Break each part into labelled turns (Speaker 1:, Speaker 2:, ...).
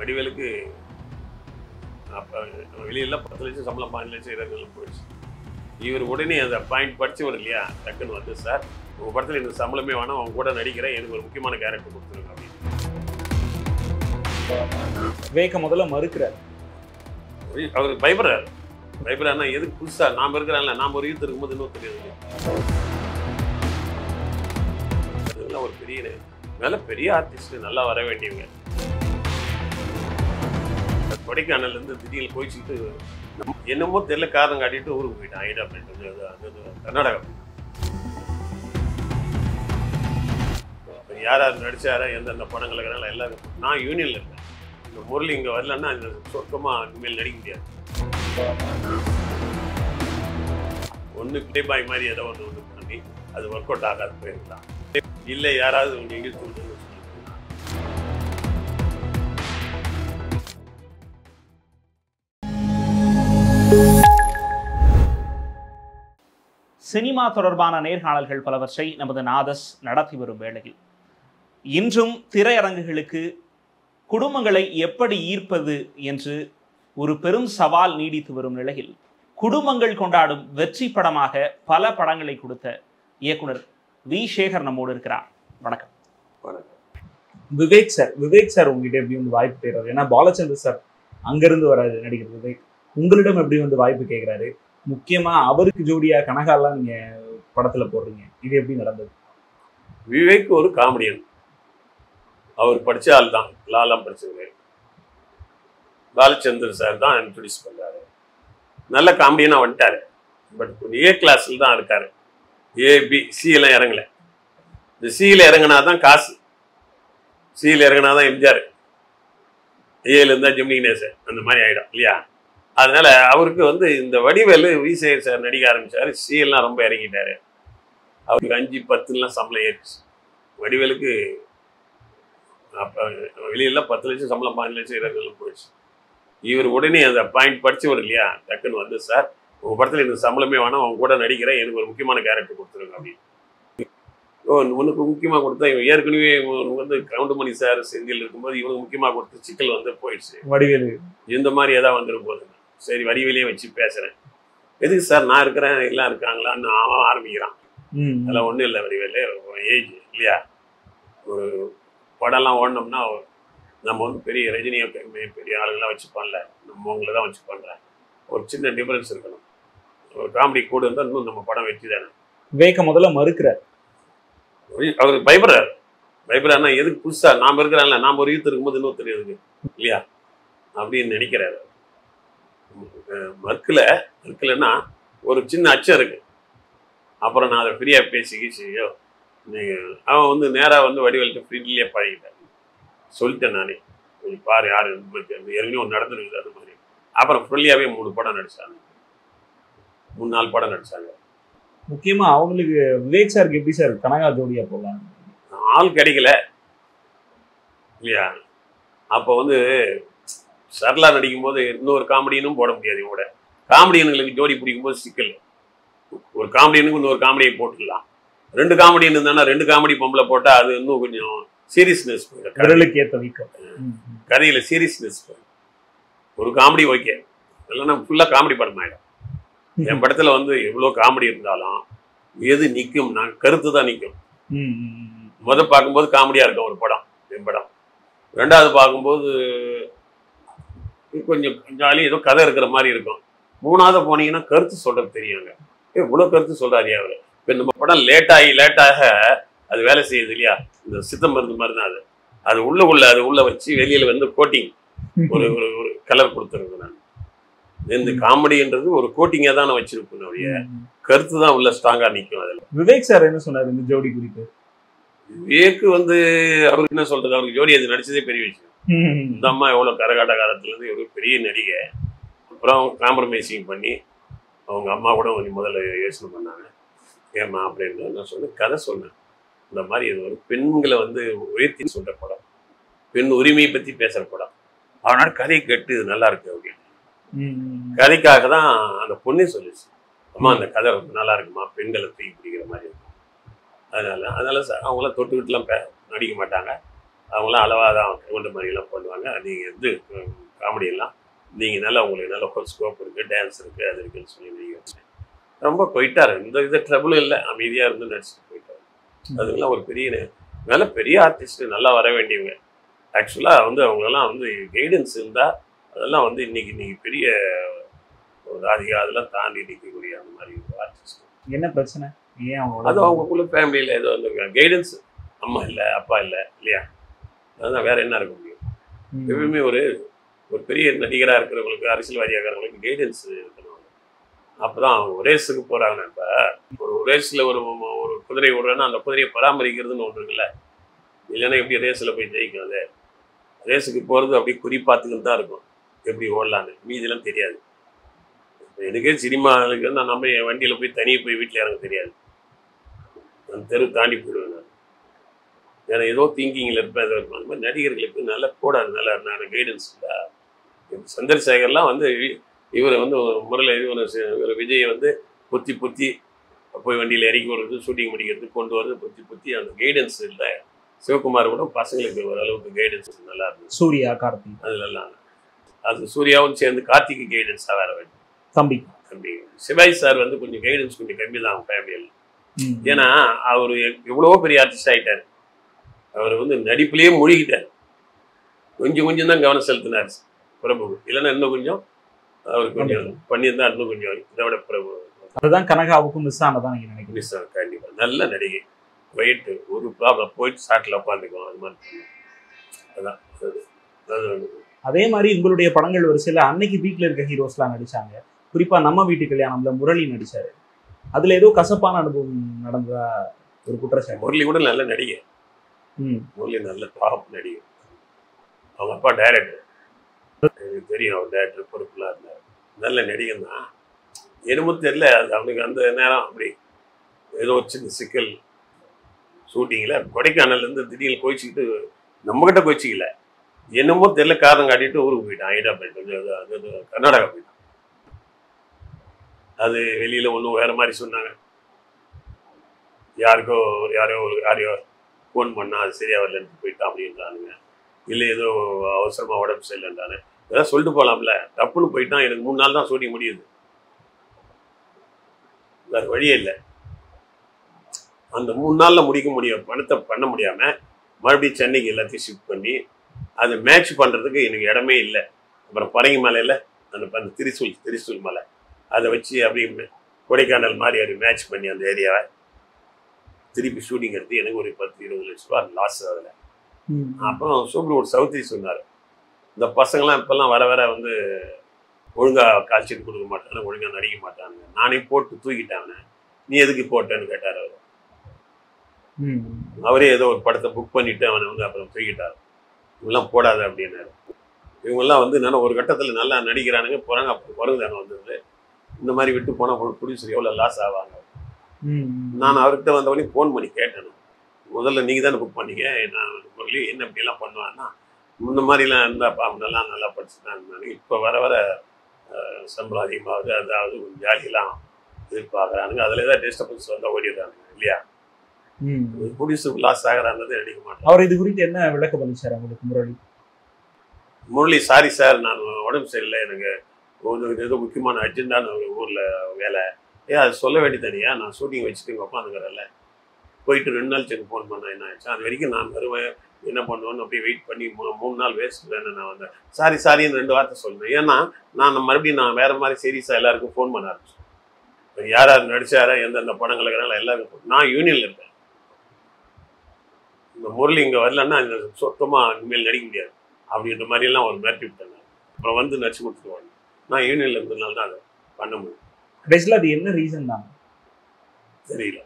Speaker 1: வடிவேலுக்கு அப்போ வெளியெல்லாம் பத்து லட்சம் சம்பளம் பதினஞ்சு லட்சம் இருபது லட்சம் போயிடுச்சு. இவர் உடனே அந்த பாயிண்ட் படிச்சவர் இல்லையா? டக்குன்னு வந்து சார் உங்கள் படத்தில் எனக்கு சம்பளமே வேணாம் அவங்க கூட நடிக்கிறேன் எனக்கு ஒரு முக்கியமான கேரக்டர் கொடுத்துருங்க அப்படின்னு.
Speaker 2: விவேக முதல்ல மறுக்கிறார்.
Speaker 1: அவர் பயப்படுறாரு. பயப்படுறாருன்னா எதுக்கு புதுசா? நாம் இருக்கிறான்ல நாம் ஒரு யூத் இருக்கும்போது இன்னும் தெரியாது. ஒரு பெரிய நல்ல பெரிய ஆர்டிஸ்ட் நல்லா வர வேண்டியவங்க. கொடைக்கானல்லேருந்து இருந்து போயிச்சுட்டு என்னமோ தெரியல காரணம் காட்டிட்டு ஊருக்கு போயிட்டான். ஐடா போயிட்டு கர்நாடகா யார் யார் நடிச்சாரா எந்தெந்த படங்கள் இருக்கிறாங்களோ எல்லாரும் நான் யூனியன்ல இருக்கேன். இந்த முரளி இங்க வரலன்னா இந்த சொர்க்கமா இனிமேல் நடிக்க முடியாது. ஒன்று பிளே பாய் மாதிரி ஏதோ ஒன்று ஒன்று பண்ணி அது ஒர்க் அவுட் ஆகாது போயிருக்கலாம். இல்லை யாராவது எங்கேயும் சொல்லுங்க
Speaker 2: சினிமா தொடர்பான நேர்காணல்கள் பலவற்றை நமது நாதஸ் நடத்தி வரும் வேளையில். இன்றும் திரையரங்குகளுக்கு குடும்பங்களை எப்படி ஈர்ப்பது என்று ஒரு பெரும் சவால் நீடித்து வரும் நிலையில் குடும்பங்கள் கொண்டாடும் வெற்றி படமாக பல படங்களை கொடுத்த இயக்குனர் வி. சேகர் நம்மோடு இருக்கிறார். வணக்கம்.
Speaker 1: வணக்கம்.
Speaker 2: விவேக் சார் விவேக் சார் உங்ககிட்ட எப்படி வந்து வாய்ப்பு கேட்கிறாரு ஏன்னா பாலச்சந்தர் சார் அங்கிருந்து வராது நடிகர் விவேக். உங்களிடம் எப்படி வந்து வாய்ப்பு கேட்குறாரு முக்கியமா அவருக்கு ஜோடியா கனகாலாம் நீங்க படத்துல போடுறீங்க. இது எப்படி நடந்தது?
Speaker 1: விவேக் ஒரு காமெடியன். அவர் படிச்ச ஆள் தான். லாலாம் படிச்சவர். பாலச்சந்தர் சார் தான் இன்ட்ரடியூஸ் பண்ணாரு. நல்ல காமெடியனாக வந்துட்டாரு. பட் ஏ கிளாஸில் தான் இருக்காரு. ஏ பி சி எல்லாம் இறங்கல. இந்த சியில் இறங்கினா தான் காசு. சியில் இறங்கினா தான் எம்ஜிஆர். ஏல இருந்தால் ஜெமினி கணேசன். அந்த மாதிரி ஆயிடும். இல்லையா? அதனால அவருக்கு வந்து இந்த வடிவேலு விசேகர் சார் நடிக்க ஆரம்பிச்சாரு. சிஎல்லாம் ரொம்ப இறங்கிட்டாரு. அவருக்கு அஞ்சு பத்துலாம் சம்பளம் ஏறிச்சு. வடிவேலுக்கு அப்போ வெளியெல்லாம் பத்து லட்சம் சம்பளம் பதினஞ்சு லட்சம் இருபது லட்சம் போயிடுச்சு. இவர் உடனே அந்த பாயிண்ட் படிச்சவர் இல்லையா? டக்குன்னு வந்து சார் உங்கள் படத்தில் எனக்கு சம்பளமே வேணாம். அவங்க கூட நடிக்கிறேன். எனக்கு ஒரு முக்கியமான கேரக்டர் கொடுத்துருங்க அப்படின்னு. ஓ உனக்கு முக்கியமாக கொடுத்தா இவன் ஏற்கனவே வந்து கவுண்டமணி சார் செந்தில் இருக்கும்போது இவனுக்கு முக்கியமாக கொடுத்து சிக்கல் வந்து போயிடுச்சு.
Speaker 2: வடிவேலு.
Speaker 1: இந்த மாதிரி ஏதாவது வந்துடும் போது சரி வடிவிலேயே வச்சு பேசுகிறேன் எதுக்கு சார் நான் இருக்கிறேன் எல்லாம் இருக்காங்களான்னு அவன் ஆரம்பிக்கிறான். அதெல்லாம் ஒன்றும் இல்லை வடிவேலு ஏஜ் இல்லையா? ஒரு படம்லாம் ஓடினோம்னா நம்ம வந்து பெரிய ரஜினியை பெரிய ஆளுங்களாம் வச்சுப்பான்ல. நம்ம உங்களை தான் வச்சுப்பான்ல. ஒரு சின்ன டிஃபரன்ஸ் இருக்கணும். ஒரு காமெடி கூட இருந்தால் இன்னும் நம்ம படம் வெற்றி தானே.
Speaker 2: விவேக முதல்ல மறுக்கிறார்.
Speaker 1: அவர் பயப்படுறாரு. பயப்படுறாருன்னா எதுக்கு புதுசா நாம இருக்கிறான்ல நாம ஒரு யூத் இருக்கும்போது இன்னும் தெரியுதுக்கு இல்லையா? அப்படின்னு நினைக்கிறாரு மறுக்கல. மறுக்கலைன்னா ஒரு சின்ன அச்சம் இருக்கு. அப்புறம் நான் அதை ஃப்ரீயா பேசிக்கிச்சு நீங்க அவன் வந்து நேரா வந்து வடிவல்கிட்ட ஃப்ரீட்லேயே பழகிட்டான். சொல்லிட்டேன் நானே. கொஞ்சம் பாரு யாரு ஏற்கனவே ஒன்று நடந்துருக்குது அது மாதிரி. அப்புறம் ஃப்ரெண்ட்லியாவே மூணு படம் நடிச்சாங்க. மூணு நாலு படம் நடிச்சாங்க.
Speaker 2: முக்கியமா அவங்களுக்கு விவேக் சாருக்கு எப்படி சார் கனகா ஜோடியா போடலாம்?
Speaker 1: ஆள் கிடைக்கல. இல்லையா? அப்போ வந்து சரளா நடிக்கும் போது இன்னொரு காமெடியனும் போட முடியாது இவங்க காமெடியனுங்களுக்கு ஜோடி பிடிக்கும் போது சிக்கல். ஒரு காமெடியனுக்கு இன்னொரு காமெடியை போட்டுடலாம். ரெண்டு காமெடியன் இருந்தானா ரெண்டு காமெடி பொம்பளை போட்டா அது இன்னும் கொஞ்சம் சீரியஸ்னஸ்
Speaker 2: விரலுக்கு ஏத்த வீக்கம். ம், ம்.
Speaker 1: கதையில சீரியஸ்னஸ் ஒரு காமெடி ஓகே. இல்லைன்னா ஃபுல்லா காமெடி படம் ஆயிடும். என் படத்துல வந்து எவ்வளோ காமெடி இருந்தாலும் எது நிற்கும்னா கருத்து தான் நிற்கும். முத பார்க்கும்போது காமெடியா இருக்கும் ஒரு படம் என் படம். ரெண்டாவது பார்க்கும்போது கொஞ்சம் ஜாலி ஏதோ கதை இருக்கிற மாதிரி இருக்கும். மூணாவது போனீங்கன்னா கருத்து சொல்றது தெரியுங்க. ஏ இவ்வளோ கருத்து சொல்றாரு அவரு இப்போ நம்ம படம் லேட் ஆகி லேட்டாக அது வேலை செய்யுது இல்லையா? இந்த சித்த மருந்து மாதிரி தான் அது. அது உள்ள உள்ள அது உள்ள வச்சு வெளியில வந்து கோட்டிங் ஒரு ஒரு ஒரு கலர் கொடுத்துருக்கு நான். இந்த காமெடின்றது ஒரு கோட்டிங்காக தான் நான் வச்சிருப்பேன். கருத்து தான் உள்ள ஸ்ட்ராங்கா நிற்கும் அதில்.
Speaker 2: விவேக் சார் என்ன சொன்னாரு இந்த ஜோடி குறித்து?
Speaker 1: விவேக்கு வந்து அவருக்கு என்ன சொல்றது? அவருக்கு ஜோடி அது நடிச்சதே பெரிய விஷயம். இந்த அம்மா எவ்வளோ கரகாட்ட காலத்துலேருந்து எவ்வளோ பெரிய நடிகை. அப்புறம் காம்ப்ரமைசிங் பண்ணி அவங்க அம்மா கூட கொஞ்சம் முதல்ல யோசனை பண்ணாங்க. ஏம்மா அப்படின்னு நான் சொன்னேன் கதை சொன்னேன். இந்த மாதிரி இது ஒரு பெண்களை வந்து உயர்த்தி சொல்கிற படம். பெண் உரிமையை பற்றி பேசுகிற படம். அவனால கதையை கேட்டு இது நல்லா இருக்கு அப்படின்னு. கதைக்காக தான் அந்த பொண்ணே சொல்லிச்சு. அம்மா அந்த கதை ரொம்ப நல்லா இருக்குமா? பெண்களை தூக்கி பிடிக்கிற மாதிரி இருக்கும்? அதனால அதனால சார் அவங்களாம் தொட்டுக்கிட்டுலாம் பே நடிக்க மாட்டாங்க. அவங்களாம் அளவாக தான் கவுண்டர் மாதிரிலாம் பண்ணுவாங்க. நீங்கள் இது காமெடி எல்லாம் நீங்கள் நல்லா உங்களுக்கு நல்ல ஒரு ஸ்கோப் இருக்குது டான்ஸ் இருக்குது அது இருக்குன்னு சொல்லி நீங்கள் ரொம்ப போயிட்டாரு இந்த இது ட்ரபிளும் இல்லை. அமைதியாக இருந்து நடிச்சுட்டு போயிட்டாரு அதுக்கெல்லாம் ஒரு பெரிய நல்ல பெரிய ஆர்டிஸ்ட் நல்லா வர வேண்டியவங்க. ஆக்சுவலாக வந்து அவங்களெல்லாம் வந்து கைடன்ஸ் இருந்தால் அதெல்லாம் வந்து இன்னைக்கு இன்னைக்கு பெரிய ஒரு அதிக அதெல்லாம் தாண்டி நிற்கக்கூடிய அந்த மாதிரி ஒரு ஆர்டிஸ்ட்
Speaker 2: என்ன பிரச்சனை? ஏன்
Speaker 1: அது அவங்களுக்குள்ள ஃபேமிலியில் ஏதோ வந்து கைடன்ஸ் அம்மா இல்லை அப்பா இல்லை இல்லையா? அதுதான் வேற என்ன இருக்க முடியும். எப்பவுமே ஒரு ஒரு பெரிய நடிகராக இருக்கிறவங்களுக்கு அரசியல்வாதியாக இருக்கிறவங்களுக்கு கைடன்ஸ் இருக்கணும். அப்பதான் அவங்க ரேஸுக்கு போறாங்க. இப்போ ஒரு ரேஸில் ஒரு ஒரு குதிரை விடுறேன்னா அந்த குதிரையை பராமரிக்கிறதுன்னு ஒன்று இருக்குல்ல? இல்லைன்னா எப்படி ரேஸில் போய் ஜெயிக்கும் அது? ரேஸுக்கு போகிறது அப்படி குறி பார்த்துக்கிட்டு தான் இருக்கும். எப்படி ஓடலான்னு? மீதிலாம் தெரியாது. இப்ப எனக்கே சினிமாவுக்கு நான் நம்ம என் வண்டியில் போய் தனியே போய் வீட்டில் இறங்க தெரியாது. அந்த தெரு தாண்டி போயிடுவேன் நான் ஏதோ திங்கிங்கில் இருப்பேன். அந்த மாதிரி நடிகர்களுக்கு நல்ல கூட நல்ல நல்ல கைடன்ஸ் இல்லை. சந்திரசேகர்லாம் வந்து இவரை வந்து ஒரு முறையில் இவர் விஜயை வந்து புத்தி புத்தி போய் வண்டியில் இறக்கி விடுறது ஷூட்டிங் முடிக்கிறது கொண்டு வரது புத்தி புத்தி அந்த கைடன்ஸ் இல்லை. சிவகுமார் கூட பசங்களுக்கு ஓரளவுக்கு கைடன்ஸ் நல்லா இருந்துச்சு
Speaker 2: சூர்யா கார்த்தி.
Speaker 1: அதுலலாம் அது சூர்யாவும் சேர்ந்து கார்த்திக்கு கைடன்ஸாக வேற வேண்டும்
Speaker 2: தம்பி.
Speaker 1: அப்படி சிவாஜி சார் வந்து கொஞ்சம் கைடன்ஸ் கொஞ்சம் கம்மி தான் ஃபேமிலியில். ஏன்னா அவர் எவ்வளவோ பெரிய ஆர்டிஸ்ட் ஆயிட்டார். அவர் வந்து நடிப்புலயே மூழ்கிட்டார். கொஞ்சம் கொஞ்சம் தான் கவனம் செலுத்தினார் பிரபு. இல்லைன்னா இன்னும் கொஞ்சம் அவர் கொஞ்சம் பண்ணியிருந்தா இன்னும் கொஞ்சம் இதை விட பிரபு.
Speaker 2: அதுதான் கனகாவுக்கும் மிஸ் ஆனதான் நீங்க நினைக்கிறீங்க?
Speaker 1: மிஸ் ஆகும் கண்டிப்பாக நல்ல நடிகை. போயிட்டு ஒரு ப்ராப்ளம் போயிட்டு சாட்டில் உட்காந்துக்கும் அது மாதிரி. அதான். அது அது
Speaker 2: மாதிரி உங்களுடைய படங்கள் வரிசையில அன்னைக்கு வீட்ல இருக்க ஹீரோஸ்லாம் நடிச்சாங்க. குறிப்பா நம்ம வீட்டு கல்யாணம்ல முரளி நடிச்சாரு. அதுல ஏதோ கசப்பான அனுபவம் நடந்ததா ஒரு குற்றச்சாட்டு?
Speaker 1: முரளி கூட நல்ல நடிகை. முரளி நல்ல டாப் நடிகர் அவங்க அப்பா டைரக்டர் எனக்கு தெரியும் அவர் டைரக்டர் பொறுப்புலாம் இருந்தார். நல்ல நடிகர் தான். என்னமோ தெரியல அது அவனுக்கு அந்த நேரம் அப்படி ஏதோ சின்ன சிக்கல். ஷூட்டிங்கில் கொடைக்கானல்லேருந்து திடீர்னு கோயிச்சிக்கிட்டு நம்மக்கிட்ட கோயிச்சிக்கல. என்னமோ தெரியல காரணம் காட்டிட்டு ஊருக்கு போயிட்டான். ஹைதராபாத் அது அது கர்நாடகா போயிட்டான். அது வெளியில் ஒன்றும் வேற மாதிரி சொன்னாங்க. யாருக்கோ யாரையோ ஒரு யாரையோ ஃபோன் பண்ணால் அது சரியாக வரலன்ட்டு போயிட்டான் அப்படின்றானுங்க. இல்லை ஏதோ அவசரமாக உடம்பு சரியில்லைன்றானு. ஏதாவது சொல்லிட்டு போகலாம்ல தப்புன்னு போயிட்டான் எனக்கு மூணு நாள் தான் ஷூட்டிங் முடியுது. வேற வழியே இல்லை. அந்த மூணு நாளில் முடிக்க முடியும் பணத்தை பண்ண முடியாமல் மறுபடியும் சென்னைக்கு எல்லாத்தையும் ஷிஃப்ட் பண்ணி அதை மேட்ச் பண்ணுறதுக்கு எனக்கு இடமே இல்லை. அப்புறம் பரங்கி மலையில் அந்த அந்த திரிசூல் திரிசூல் மலை. அதை வச்சு அப்படி கொடைக்கானல் மாதிரி அது மேட்ச் பண்ணி அந்த ஏரியாவை திருப்பி ஷூட்டிங் எடுத்து எனக்கு ஒரு பத்து இருபது லட்ச ரூபா லாஸ் அதில். அப்புறம் சூப்ரூட் சவுத்ரி சொன்னார் இந்த பசங்களாம் இப்போல்லாம் வர வர வந்து ஒழுங்காக கால்ஷீட் கொடுக்க மாட்டானு ஒழுங்காக நடிக்க மாட்டானுங்க நானே போட்டு தூக்கிட்டேன் அவனை நீ எதுக்கு போட்டேன்னு கேட்டார் அவர். அவரே ஏதோ ஒரு படத்தை புக் பண்ணிட்டு அவனை வந்து அப்புறம் தூக்கிட்டார் இவங்கெல்லாம் போடாத அப்படின்னாரு இவங்கெல்லாம் வந்து நான் ஒரு கட்டத்தில் நல்லா நடிக்கிறானுங்க போகிறாங்க அப்புறம் குரங்கு தானே வந்தது இந்த மாதிரி விட்டு போனால் ப்ரொடியூசர் எவ்வளோ லாஸ் ஆவாங்க. நான் அவர்கிட்ட வந்தவொடனே ஃபோன் பண்ணி கேட்டேன். முதல்ல நீங்கள் தானே புக் பண்ணீங்க? நான் முரளி என்ன இப்படியெல்லாம் பண்ணுவான்னா முன்ன மாதிரிலாம் இருந்தால் பாம்பெல்லாம் நல்லா படிச்சு தான் இருந்தாங்க இப்போ வர வர சம்பளம் அதிகமாகுது. அதாவது ஜாலியெல்லாம் எதிர்பார்க்குறானுங்க. அதில் ஏதாவது டிஸ்டர்பன்ஸ் வந்தால் ஓடிடுறானுங்க இல்லையா?
Speaker 2: ம்.
Speaker 1: ப்ரொடியூசர் லாஸ் ஆகிறான்றது நினைக்க மாட்டேன்
Speaker 2: அவர் இது குறித்து என்ன விளக்கம் அளிச்சார் உங்களுக்கு முரளி?
Speaker 1: முரளி சாரி சார் நான் உடம்பு சரியில்லை. எனக்கு ஏதோ முக்கியமான அர்ஜென்டான ஊரில் வேலை. ஏ அது சொல்ல வேண்டியதானியா நான் ஷூட்டிங் வச்சுட்டு இங்கே உட்காந்துக்கிறேன்ல போயிட்டு ரெண்டு நாள் சென்று ஃபோன் பண்ணேன். என்ன ஆச்சு? அது வரைக்கும் நான் வருவேன். என்ன பண்ணுவேன்னு அப்படியே வெயிட் பண்ணி மூணு நாள் வேஸ்ட் தானே நான் வந்தேன். சாரி சாரின்னு ரெண்டு வார்த்தை சொன்னேன் ஏன்னா நான் மறுபடியும் நான் வேற மாதிரி சீரியஸாக எல்லாருக்கும் ஃபோன் பண்ண ஆரம்பிச்சேன். யார் யார் நடிச்சாரா? எந்தெந்த படங்கள் இருக்கிறாங்களோ? எல்லாருக்கும் நான் யூனியனில் இருக்கேன். இந்த முரளி இங்கே வரலன்னா இந்த சுத்தமாக இனிமேல் நடிக்க முடியாது. அப்படின்ற மாதிரியெல்லாம் ஒரு மிரட்டி விட்டாங்க. அப்புறம் வந்து நடிச்சு கொடுத்துருவாங்க. நான் யூனியனில் இருந்ததுனால தான் அதை பண்ண முடியும்.
Speaker 2: கடைசியில் அது என்ன ரீசன் தான்?
Speaker 1: தெரியல.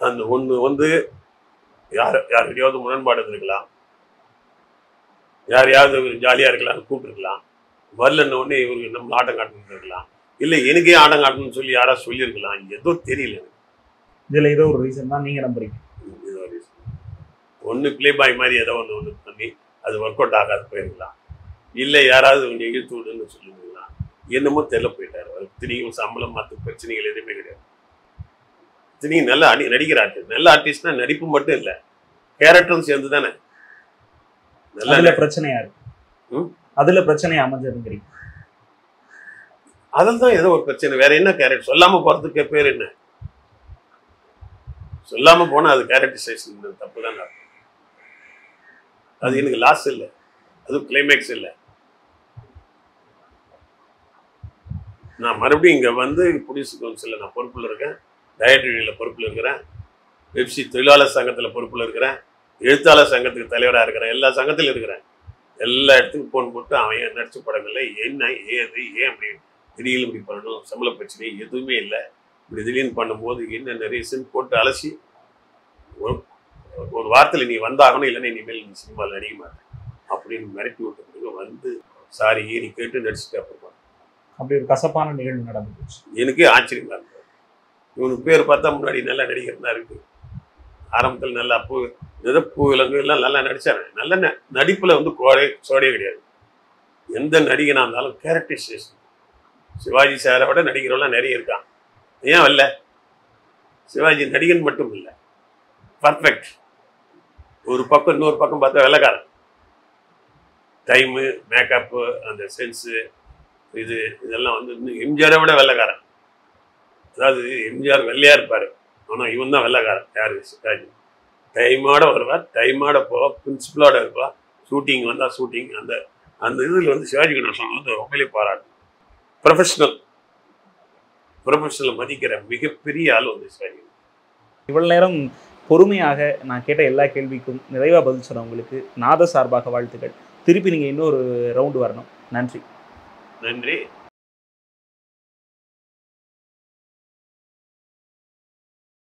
Speaker 1: அந்த ஒன்று வந்து யார் யாருடையாவது முரண்பாடு இருந்திருக்கலாம். யாரையாவது இவர் ஜாலியாக இருக்கலாம் கூப்பிட்டுருக்கலாம். வரலன்ன உடனே இவருக்கு நம்ம ஆட்டம் இருக்கலாம் இல்லை எனக்கே ஆட்டம் காட்டணும்னு சொல்லி யாராவது சொல்லியிருக்கலாம். ஏதோ தெரியல எனக்கு.
Speaker 2: இதுல ஏதோ ஒரு ரீசன் தான் நீங்க நம்புறீங்க.
Speaker 1: இது ஒரு ஒன்று ப்ளே பாய் மாதிரி ஏதோ ஒன்று ஒன்று பண்ணி அது ஒர்க் அவுட் ஆகாது போயிருக்கலாம் இல்லை யாராவது கொஞ்சம் இழுத்து விடுன்னு சொல்லிருக்கலாம் என்னமோ தெரியல போயிட்டாரு. அவர் திணிக்கும் சம்பளம் மற்ற பிரச்சனைகள் எதுவுமே கிடையாது. திணிக்கு நல்ல அடி நடிக்கிற ஆர்டிஸ்ட் நல்ல ஆர்டிஸ்ட்னா நடிப்பு மட்டும் இல்லை. கேரக்டரும் சேர்ந்து தானே நல்லா
Speaker 2: பிரச்சனையா இருக்கு? அதுல பிரச்சனை அமைஞ்சிருங்கிறீங்க
Speaker 1: அதில் தான் ஏதோ ஒரு பிரச்சனை. வேற என்ன கேரக்டர் சொல்லாம போறதுக்கு பேர் என்ன? சொல்லாம போனா அது கேரக்டரைசேஷன் தப்பு தான் அது எனக்கு லாஸ் இல்லை. அது கிளைமேக்ஸ் இல்லை. நான் மறுபடியும் இங்கே வந்து குடியரசு கவுன்சிலில் நான் பொறுப்பில் இருக்கேன். டயட்ரியில் பொறுப்பில் இருக்கிறேன். வெப்சி தொழிலாளர் சங்கத்தில் பொறுப்பில் இருக்கிறேன். எழுத்தாளர் சங்கத்துக்கு தலைவராக இருக்கிறேன். எல்லா சங்கத்திலும் இருக்கிறேன். எல்லா இடத்துக்கும் ஃபோன் போட்டு அவன் நடிச்ச படங்கள்ல என்ன ஏது ஏன் அப்படி திடீர்னு இப்படி பண்ணணும்? சம்பள பிரச்சனை எதுவுமே இல்லை. இப்படி திடீர்னு பண்ணும்போது என்ன ரீசன் போட்டு அலசி ஒரு- ஒரு வாரத்தில் நீ வந்தாகணும் இல்லைன்னா இனிமேல் நீ சினிமாவில் நடிக்க மாட்டேன். அப்படின்னு மிரட்டி விட்டு வந்து சாரி ஏறி கேட்டு நடிச்சுட்டு அப்புறம்.
Speaker 2: அப்படி ஒரு கசப்பான நிகழ்வு நடந்துச்சு
Speaker 1: எனக்கே ஆச்சரியமா இருக்கு இவனுக்கு பேர் பார்த்தா முன்னாடி நல்லா நடிகர் தான் இருக்கு. ஆரம்பத்தில் நல்லா பூ நிதப்பு பூ விலங்கு எல்லாம் நல்லா நடிச்சாரு. நல்ல ந- நடிப்புல வந்து கோடை சோடையே கிடையாது. எந்த நடிகனா இருந்தாலும் கேரக்டரைசேஷன் சிவாஜி சாரை விட நடிகரெல்லாம் நிறைய இருக்கான். ஏன் வரல சிவாஜி நடிகன் மட்டும் இல்லை. பர்ஃபெக்ட் ஒரு பக்கம் இன்னொரு பக்கம் பார்த்தா வெள்ளக்காரன். டைமு மேக்கப்பு அந்த சென்ஸு இது இதெல்லாம் வந்து இன்னும் எம்ஜிஆரை விட வெள்ளைக்காரன். அதாவது எம்ஜிஆர் வெள்ளையா இருப்பார். ஆனா இவன் தான் வெள்ளைக்காரன். யார் சிவாஜி. டைமோட வருவார். டைமோட போவா பிரின்சிபலோட இருப்பா. ஷூட்டிங் வந்தா ஷூட்டிங் அந்த அந்த இதில் வந்து சிவாஜி கணேசன் வந்து உண்மையிலே பாராட்டு. ப்ரொஃபஷ்னல் ப்ரொஃபஷனல் மதிக்கிற மிகப்பெரிய ஆள் வந்து சிவாஜி.
Speaker 2: இவ்வளவு நேரம் பொறுமையாக நான் கேட்ட எல்லா கேள்விக்கும் நிறைவா பதில் சொன்ன உங்களுக்கு நாத சார்பாக வாழ்த்துக்கள் திருப்பி நீங்க இன்னொரு ரவுண்டு வரணும். நன்றி.
Speaker 1: நன்றி.